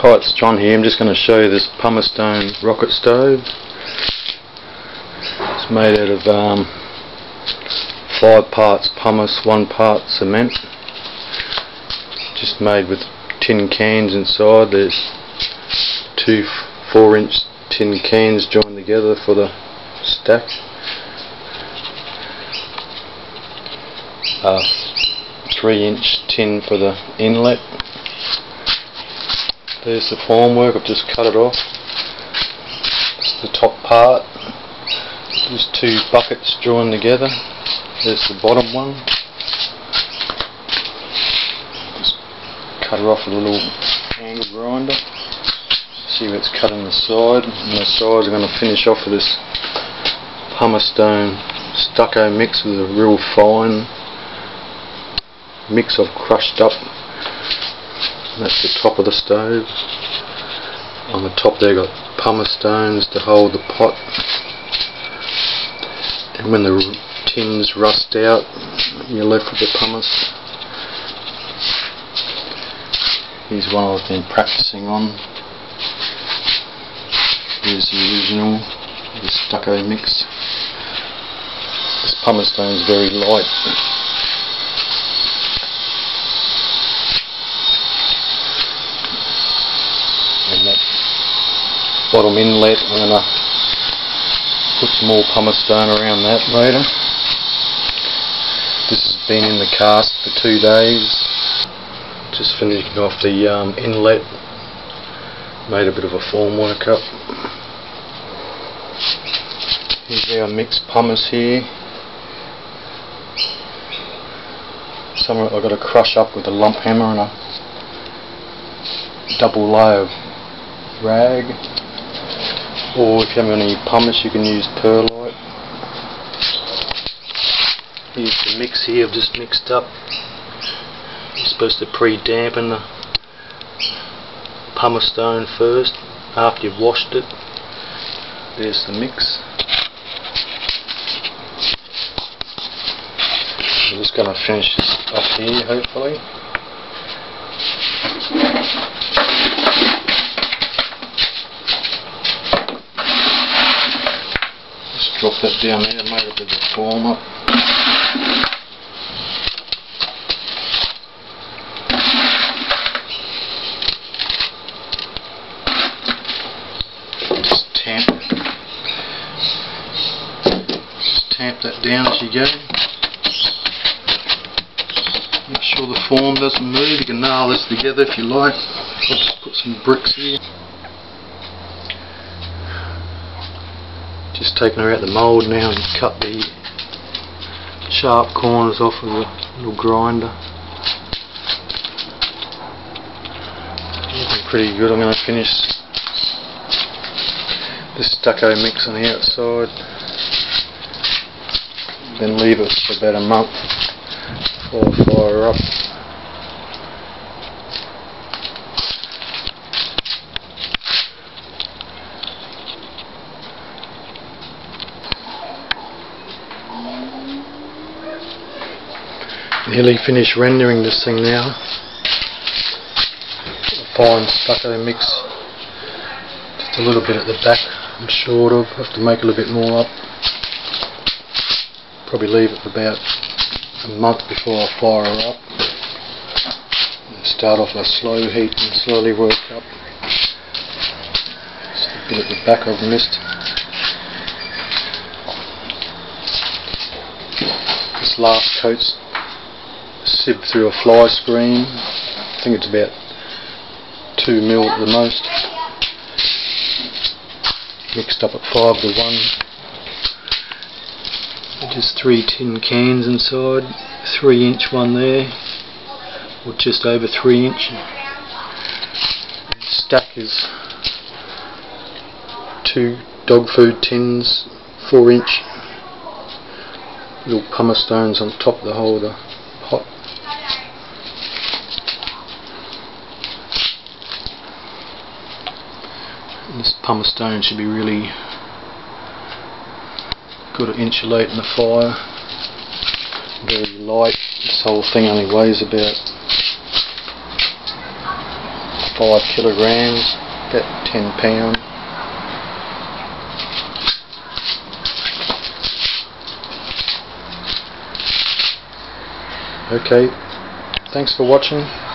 Hi, it's John here. I'm just going to show you this pumice stone rocket stove. It's made out of um, five parts pumice, one part cement. Just made with tin cans inside. There's two four inch tin cans joined together for the stack. Uh, three inch tin for the inlet there's the formwork, I've just cut it off. It's the top part. There's two buckets joined together. There's the bottom one. Just cut it off with a little angle grinder. See where it's cut on the side. And the sides are going to finish off with this pumice stone stucco mix with a real fine mix of crushed up that's the top of the stove. On the top there got pumice stones to hold the pot. And when the tins rust out, you're left with the pumice. Here's one I've been practicing on. Here's the original, the stucco mix. This pumice stone is very light. Bottom inlet. I'm going to put some more pumice stone around that later. This has been in the cast for two days. Just finishing off the um, inlet. Made a bit of a formwork up. Here's our mixed pumice here. Some of it I've got to crush up with a lump hammer and a double layer of rag or if you haven't got any pumice you can use perlite. Here's the mix here I've just mixed up. You're supposed to pre-dampen the pumice stone first after you've washed it. There's the mix. I'm just going to finish this up here hopefully. Drop that down there, made a bit of a form up. Just tamp, just tamp that down as you go. Make sure the form doesn't move. You can nail this together if you like. I'll just put some bricks here. Just taking her out the mould now and cut the sharp corners off with a little grinder. Looking pretty good. I'm going to finish this stucco mix on the outside then leave it for about a month before I fire up. Nearly finished rendering this thing now. Fine stucco mix. Just a little bit at the back I'm short of. Have to make a little bit more up. Probably leave it for about a month before I fire her up. Start off a slow heat and slowly work up. Just a bit at the back I've missed. This last coat's through a fly screen. I think it's about 2 mil at the most. Mixed up at 5 to 1. Just three tin cans inside, 3 inch one there, or just over 3 inch. Stack is two dog food tins, 4 inch little pumice stones on top of the holder. this pumice stone should be really good at insulating the fire. Very light. This whole thing only weighs about 5 kilograms about 10 pounds. Okay. Thanks for watching.